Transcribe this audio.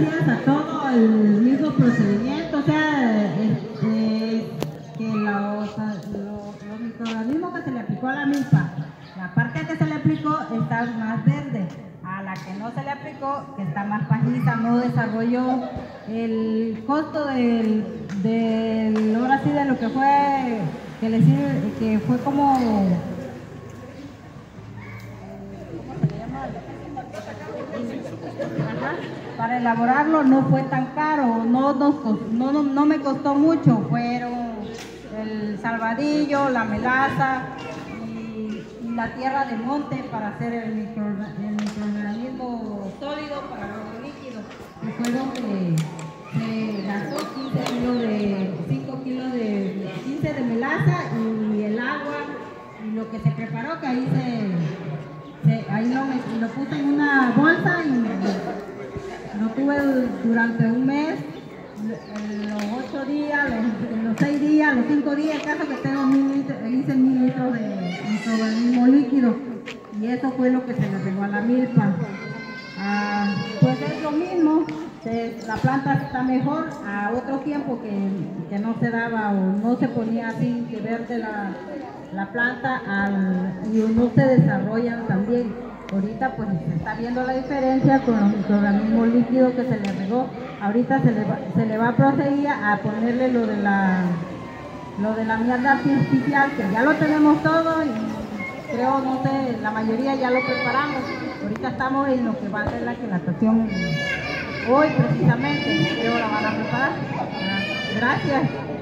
gracias a todo el mismo procedimiento, o sea, este, que los, los, los microorganismos que se le aplicó a la milpa, la parte que se le aplicó está más verde, a la que no se le aplicó, que está más pajiza, no desarrolló el costo del, del ahora sí de lo que fue, que, le sirve, que fue como Para elaborarlo no fue tan caro, no, nos no, no, no me costó mucho, fueron el salvadillo, la melaza y, la tierra de monte para hacer el, micro, el microorganismo sólido para luego líquido. Y fue donde se gastó 15 kilos de, 5 kilos de, 15 de melaza y el agua y lo que se preparó que ahí se ahí lo, lo puse en una bolsa y lo tuve durante un mes, en los ocho días, los, en días, los cinco días, caso que tengo mil litros, de microorganismo líquido y eso fue lo que se le regó a la milpa. Ah, pues es lo mismo, se- la planta está mejor a otro tiempo que, que no se daba o no se ponía así de verde la, la planta y no se desarrollan también. Ahorita pues se está viendo la diferencia con los microorganismos líquidos que se le regó. Ahorita se le va, se le va a proceder a ponerle lo de la lo de la mierda artificial, que ya lo tenemos todo y creo, no sé, la mayoría ya lo preparamos. Ahorita estamos en lo que va a ser la quelatación hoy precisamente, creo la van a preparar. Ah, Gracias.